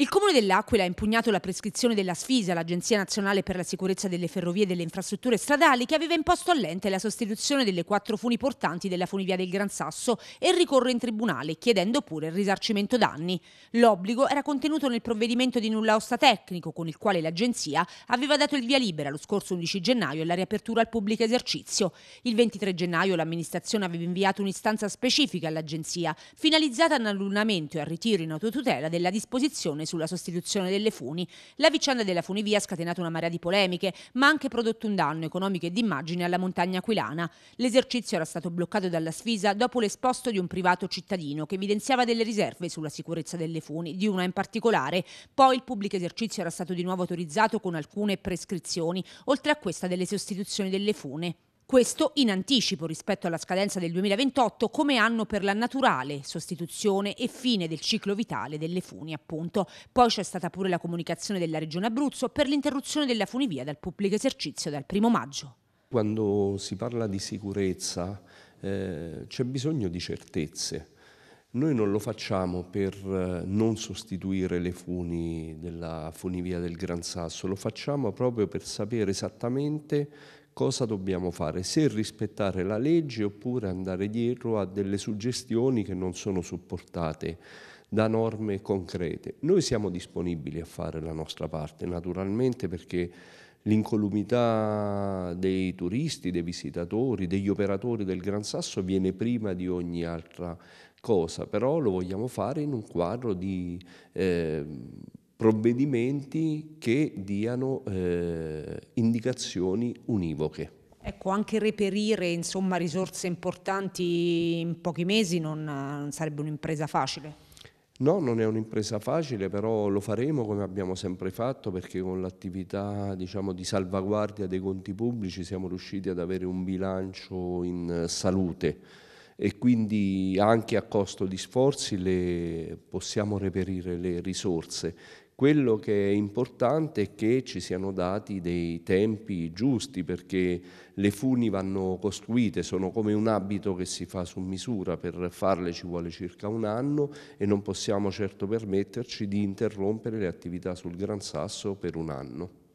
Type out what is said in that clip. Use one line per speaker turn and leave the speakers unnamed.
Il Comune dell'Aquila ha impugnato la prescrizione della Sfisa, l'Agenzia Nazionale per la Sicurezza delle Ferrovie e delle Infrastrutture Stradali, che aveva imposto all'ente la sostituzione delle quattro funi portanti della funivia del Gran Sasso e ricorre in tribunale, chiedendo pure il risarcimento danni. L'obbligo era contenuto nel provvedimento di nulla osta tecnico, con il quale l'Agenzia aveva dato il via libera lo scorso 11 gennaio alla riapertura al pubblico esercizio. Il 23 gennaio l'amministrazione aveva inviato un'istanza specifica all'Agenzia, finalizzata all'annullamento e al ritiro in autotutela della disposizione sulla sostituzione delle funi. La vicenda della funivia ha scatenato una marea di polemiche, ma ha anche prodotto un danno economico e d'immagine alla montagna aquilana. L'esercizio era stato bloccato dalla Sfisa dopo l'esposto di un privato cittadino che evidenziava delle riserve sulla sicurezza delle funi, di una in particolare. Poi il pubblico esercizio era stato di nuovo autorizzato con alcune prescrizioni, oltre a questa delle sostituzioni delle fune. Questo in anticipo rispetto alla scadenza del 2028 come anno per la naturale sostituzione e fine del ciclo vitale delle funi, appunto. Poi c'è stata pure la comunicazione della Regione Abruzzo per l'interruzione della funivia dal pubblico esercizio dal primo maggio.
Quando si parla di sicurezza eh, c'è bisogno di certezze. Noi non lo facciamo per eh, non sostituire le funi della funivia del Gran Sasso, lo facciamo proprio per sapere esattamente cosa dobbiamo fare, se rispettare la legge oppure andare dietro a delle suggestioni che non sono supportate da norme concrete. Noi siamo disponibili a fare la nostra parte, naturalmente perché l'incolumità dei turisti, dei visitatori, degli operatori del Gran Sasso viene prima di ogni altra cosa, però lo vogliamo fare in un quadro di eh, provvedimenti che diano eh, indicazioni univoche.
Ecco, anche reperire insomma, risorse importanti in pochi mesi non, non sarebbe un'impresa facile?
No, non è un'impresa facile, però lo faremo come abbiamo sempre fatto perché con l'attività diciamo, di salvaguardia dei conti pubblici siamo riusciti ad avere un bilancio in salute e quindi anche a costo di sforzi le, possiamo reperire le risorse. Quello che è importante è che ci siano dati dei tempi giusti perché le funi vanno costruite, sono come un abito che si fa su misura, per farle ci vuole circa un anno e non possiamo certo permetterci di interrompere le attività sul Gran Sasso per un anno.